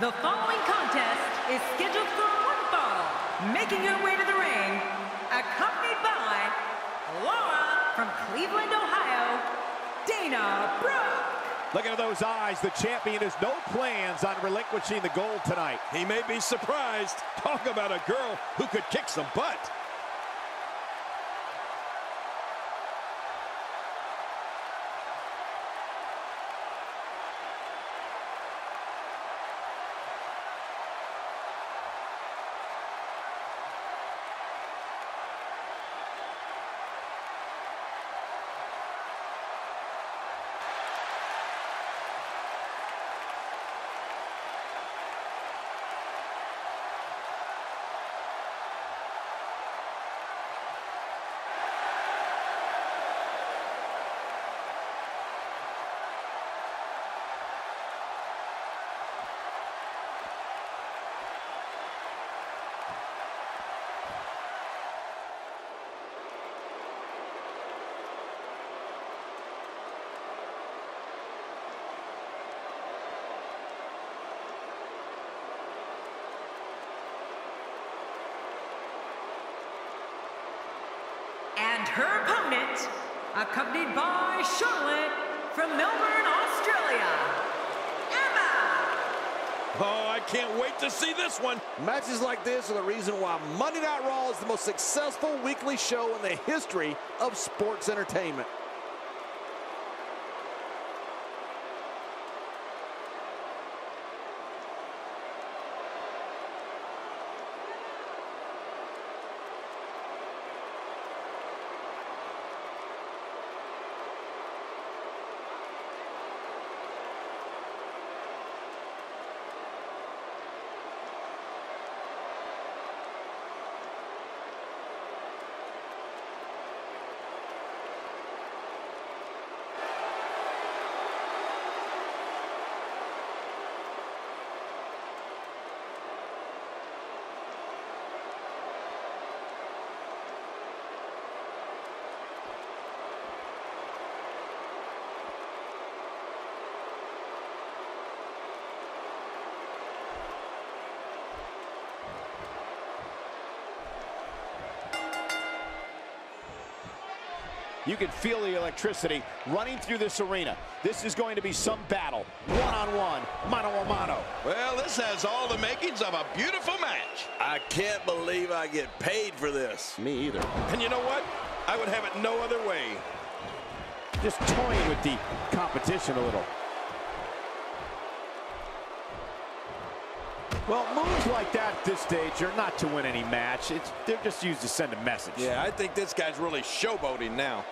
The following contest is scheduled for one fall. Making her way to the ring, accompanied by Laura from Cleveland, Ohio, Dana Brooke. Look at those eyes, the champion has no plans on relinquishing the gold tonight. He may be surprised. Talk about a girl who could kick some butt. And her opponent, accompanied by Charlotte from Melbourne, Australia, Emma. Oh, I can't wait to see this one. Matches like this are the reason why Monday Night Raw is the most successful weekly show in the history of sports entertainment. You can feel the electricity running through this arena. This is going to be some battle. One-on-one, mano-a-mano. Well, this has all the makings of a beautiful match. I can't believe I get paid for this. Me either. And you know what? I would have it no other way. Just toying with the competition a little. Well, moves like that at this stage are not to win any match. It's, they're just used to send a message. Yeah, I think this guy's really showboating now.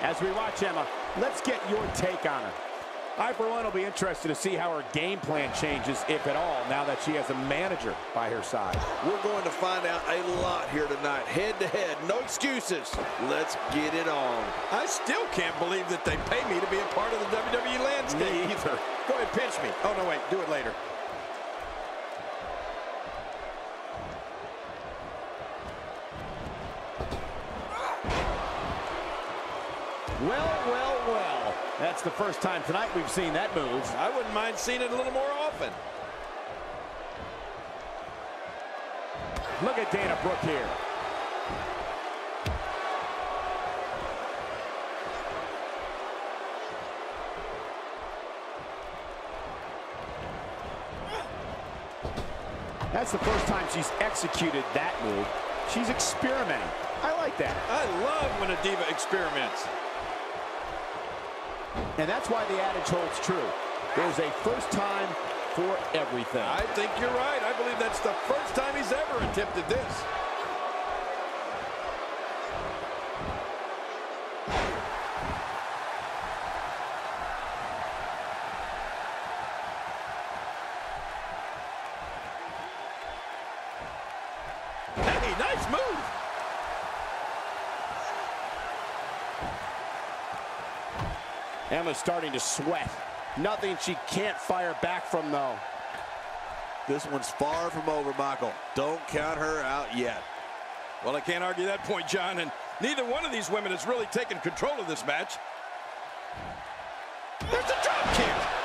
As we watch Emma, let's get your take on her. I, for one, will be interested to see how her game plan changes, if at all, now that she has a manager by her side. We're going to find out a lot here tonight. Head to head, no excuses. Let's get it on. I still can't believe that they pay me to be a part of the WWE landscape. Me either. Go ahead, pinch me. Oh, no, wait. Do it later. That's the first time tonight we've seen that move. I wouldn't mind seeing it a little more often. Look at Dana Brooke here. That's the first time she's executed that move. She's experimenting. I like that. I love when a diva experiments. And that's why the adage holds true. There's a first time for everything. I think you're right. I believe that's the first time he's ever attempted this. Hey, nice move. Emma's starting to sweat. Nothing she can't fire back from, though. This one's far from over, Michael. Don't count her out yet. Well, I can't argue that point, John, and neither one of these women has really taken control of this match. There's a drop kick.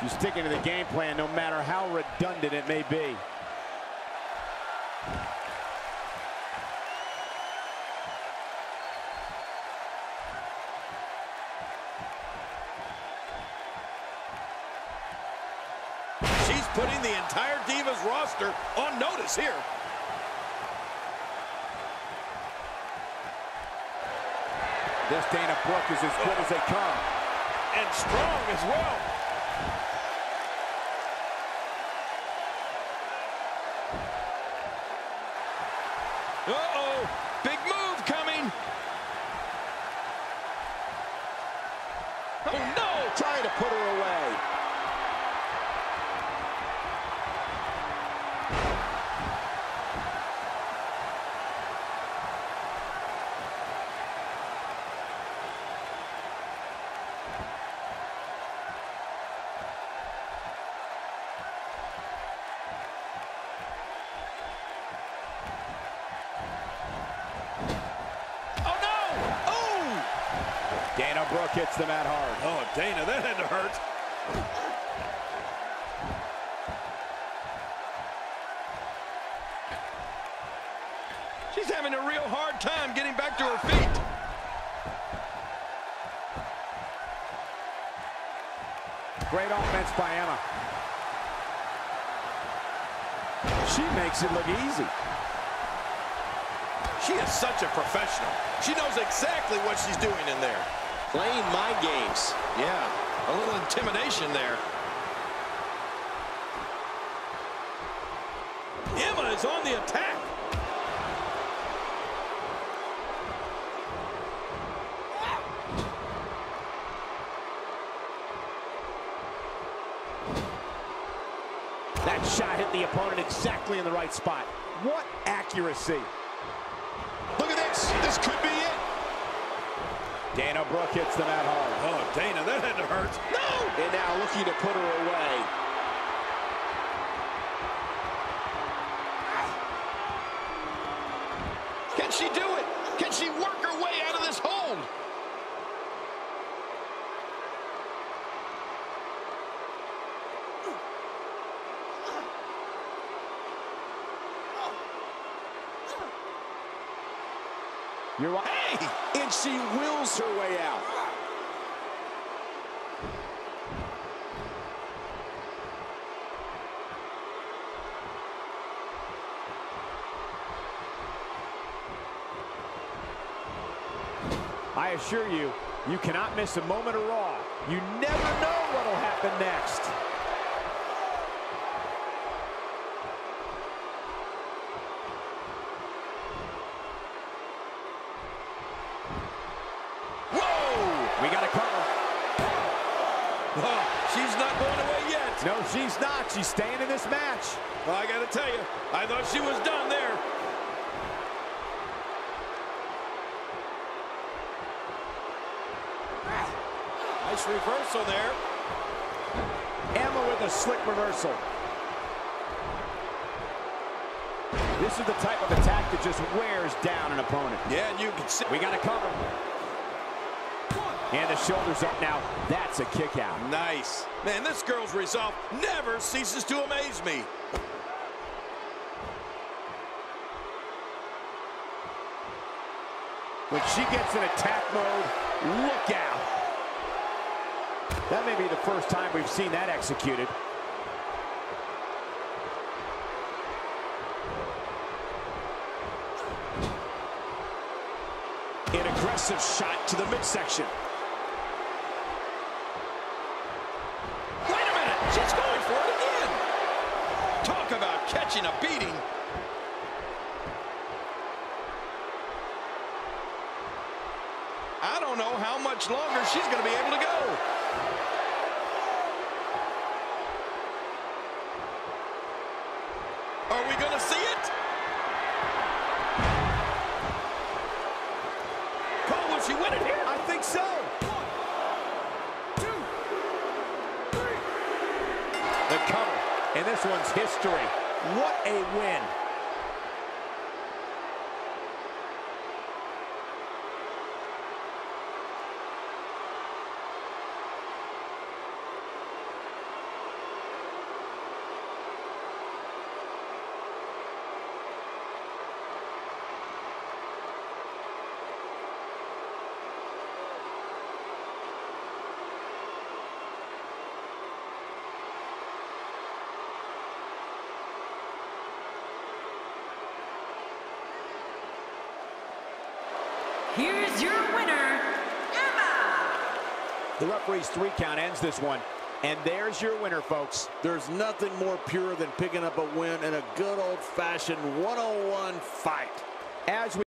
She's sticking to the game plan no matter how redundant it may be. Putting the entire Divas roster on notice here. This Dana Brooke is as good as they come. And strong as well. Dana Brooke hits the mat hard. Oh, Dana, that had to hurt. She's having a real hard time getting back to her feet. Great offense by Emma. She makes it look easy. She is such a professional. She knows exactly what she's doing in there. Playing my games. Yeah, a little intimidation there. Emma is on the attack. That shot hit the opponent exactly in the right spot. What accuracy. Dana Brooke hits the mat hard. Oh, Dana, that had to hurt. No! And now looking to put her away. Can she do it? Can she work her way out of this hold? You're. Hey! And she wills her way out. I assure you, you cannot miss a moment of Raw. You never know what will happen next. Whoa! We got a cover. Oh, she's not going away yet. No, she's not. She's staying in this match. Well, I got to tell you, I thought she was done there. Ah, nice reversal there. Emma with a slick reversal. This is the type of attack that just wears down an opponent. Yeah, and you can see. We got to cover. And the shoulder's up now. That's a kick out. Nice. Man, this girl's resolve never ceases to amaze me. When she gets in attack mode, look out. That may be the first time we've seen that executed. An aggressive shot to the midsection. Wait a minute. She's going for it again. Talk about catching a beating. I don't know how much longer she's going to be able to go. This one's history. What a win. Here's your winner, Emma. The referee's three count ends this one. And there's your winner, folks. There's nothing more pure than picking up a win in a good old-fashioned one-on-one fight. As we